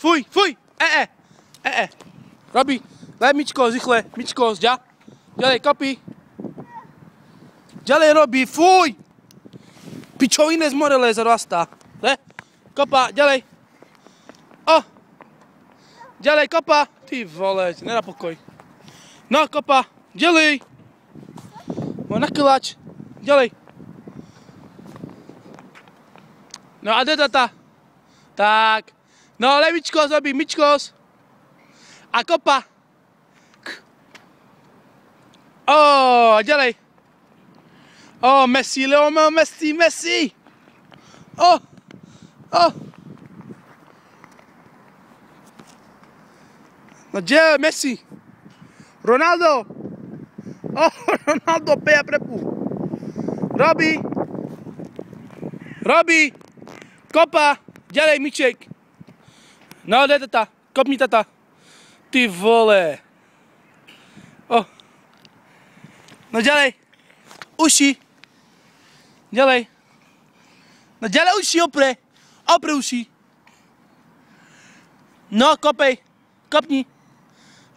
fuj, fuj, e, e, e, e. Robí, daj Mičko, zrychle, Mičko, zďa. Ďalej, kopí. Ďalej robí, fuj. Pičovine z more leze rastá. Le, kopa, ďalej. O. Ďalej, kopa. Ty vole, nedá pokoj. No, kopa, ďalej. Môj nakylač. Ďalej. No a kde tata? Tak. No, levičko zrobí, mičkos. A kopa. O, a ďalej. O, Messi, Leo Messi, Messi. O, o. No kde je Messi? Ronaldo. O, Ronaldo peja prepu. Robí. Robí. Kopa. Ďalej, Miček. No, kde tata? Kopni tata. Ty vole. O. No ďalej. Uši. Ďalej. No ďalej uši opre. Opre uši. No, kopej. Kopni.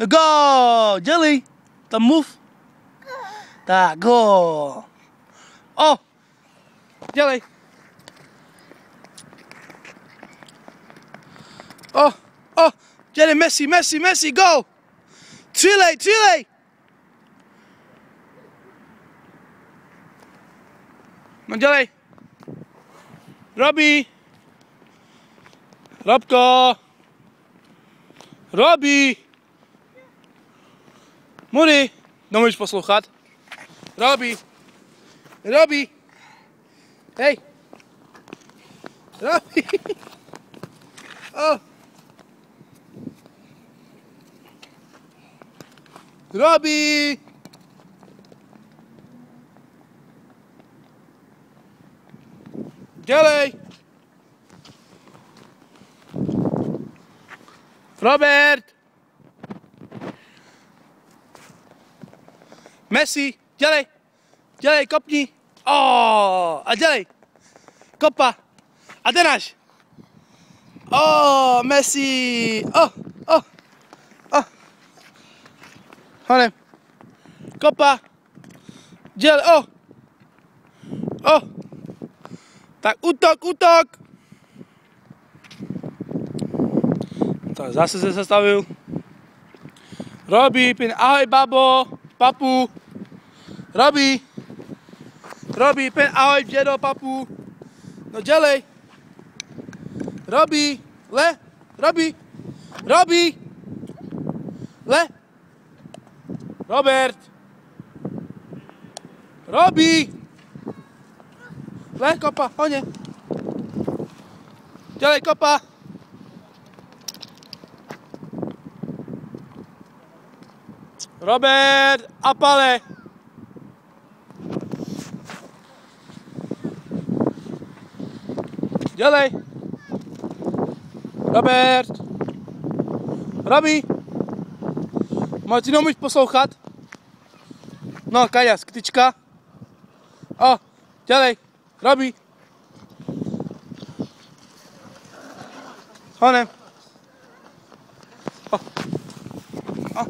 No go. Ďalej. Tam move. Tak, go. O. Ďalej. O, o, ďalej Messi, Messi, Messi, go. Trilej, trilej. No ďalej. Robí. Robko. Robí. Muri. No můžeš poslouchat. Robí. Robí. Hej. Robí. Oh. Robí. Ďalej. Robert. Messi, ďalej. Ďalej, kopni. Oh, a ďalej. Kopa. A denáš. Oh, Messi. Oh, oh. Honem. Kopa. Ďalej, oh. Oh. Tak útok, útok! Tak zase se zastavil. Robí, pin, ahoj babo, papu. Robí. Robí, pin, ahoj dědo, papu. No dělej. Robí, le, robí, robí. Le. Robert. Robí. Le, kopa, honě. Dělej, kopa. Robert a pale. Dělej. Robert. Robí. Máš jenom poslouchat? No, Kajas, kytička. O, dělej. Robí. Honem. O. O.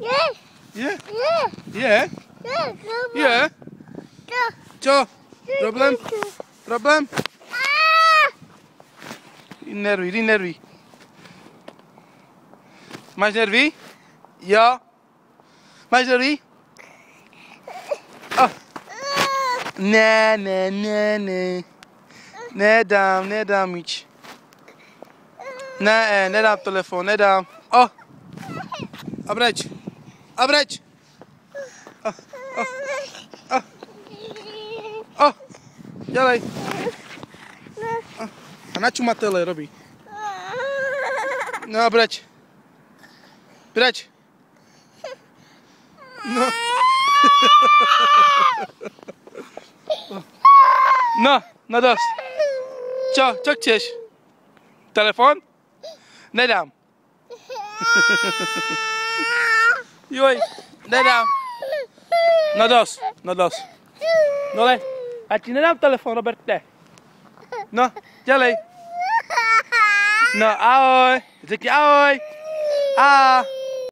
Je, Je? je, Je? Čo? Problém? Problém? Nervy, nervy. Máš nervy? Jo. Máš nervy? Oh. Ne, ne, ne, ne. Nedám, nedám nič. Ne, nedám telefon, nedám. O. A breč. A breč. O, o, o. O. Dělej. O. A na čumatele robí. No, breč. Breč. No. No, no dost. Čo, čo chceš? Telefon? Nedám. Joj, nedám. No dost, no dost. Dole, a ti nedám telefon, Roberte. No, dělej. No ahoj. Řekni ahoj. A.